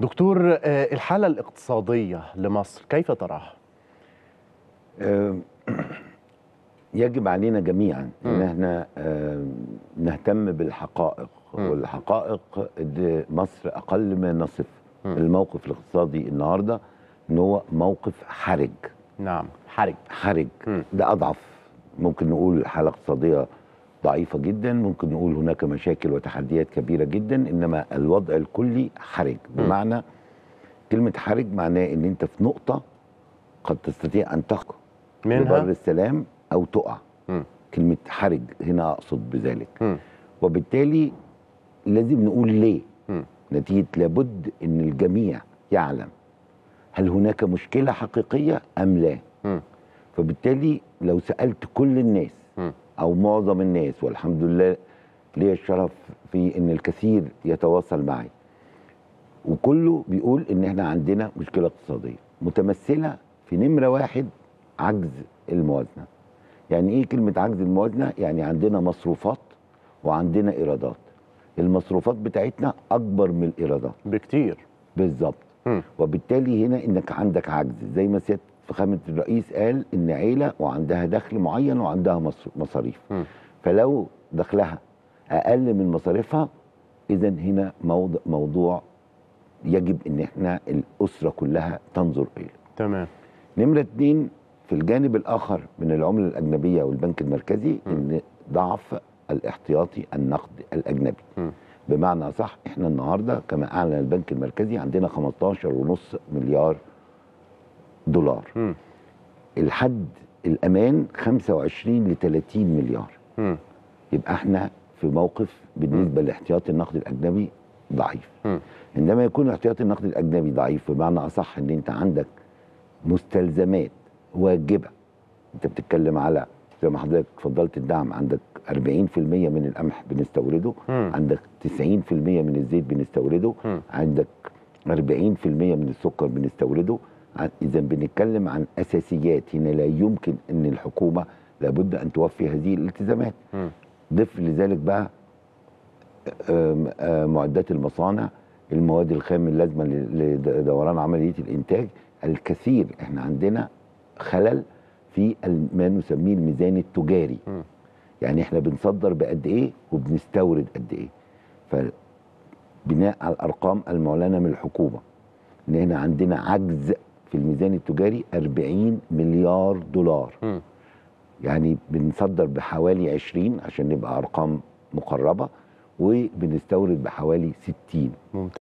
دكتور آه، الحالة الاقتصادية لمصر كيف تراها؟ آه، يجب علينا جميعا إن إحنا آه، نهتم بالحقائق. والحقائق ان مصر أقل ما نصف الموقف الاقتصادي النهارده إن هو موقف حرج نعم حرج حرج. ده أضعف ممكن نقول الحالة الاقتصادية ضعيفة جدا ممكن نقول هناك مشاكل وتحديات كبيرة جدا إنما الوضع الكلي حرج بمعنى كلمة حرج معناه إن أنت في نقطة قد تستطيع أن تقع منها السلام أو تقع مم. كلمة حرج هنا أقصد بذلك. وبالتالي لازم نقول ليه مم. نتيجة لابد إن الجميع يعلم هل هناك مشكلة حقيقية أم لا. فبالتالي لو سألت كل الناس. أو معظم الناس والحمد لله لي الشرف في إن الكثير يتواصل معي. وكله بيقول إن إحنا عندنا مشكلة اقتصادية متمثلة في نمرة واحد عجز الموازنة. يعني إيه كلمة عجز الموازنة؟ يعني عندنا مصروفات وعندنا إيرادات. المصروفات بتاعتنا أكبر من الإيرادات. بكتير. بالظبط. وبالتالي هنا إنك عندك عجز زي ما سياده فخامة الرئيس قال إن عيلة وعندها دخل معين وعندها مصاريف. فلو دخلها أقل من مصاريفها اذا هنا موضوع, موضوع يجب إن إحنا الأسرة كلها تنظر إليه. تمام. نمرة اتنين في الجانب الآخر من العملة الأجنبية والبنك المركزي إن ضعف الاحتياطي النقد الأجنبي. مم. بمعنى صح إحنا النهارده كما أعلن البنك المركزي عندنا 15.5 مليار دولار مم. الحد الأمان 25 ل 30 مليار مم. يبقى إحنا في موقف بالنسبة لاحتياطي النقد الأجنبي ضعيف مم. عندما يكون احتياطي النقد الأجنبي ضعيف بمعنى أصح إن أنت عندك مستلزمات واجبة أنت بتتكلم على زي ما حضرتك اتفضلت الدعم عندك 40% من القمح بنستورده مم. عندك 90% من الزيت بنستورده مم. عندك 40% من السكر بنستورده إذا بنتكلم عن أساسيات هنا لا يمكن إن الحكومة لابد أن توفي هذه الالتزامات. ضف لذلك بقى معدات المصانع المواد الخام اللازمة ل- لدوران عملية الإنتاج الكثير إحنا عندنا خلل في ما نسميه الميزان التجاري مم. يعني إحنا بنصدر بقد إيه وبنستورد قد إيه فبناء على الأرقام المعلنة من الحكومة إن هنا عندنا عجز في الميزان التجاري 40 مليار دولار. مم. يعني بنصدر بحوالي 20 عشان نبقى أرقام مقربة وبنستورد بحوالي 60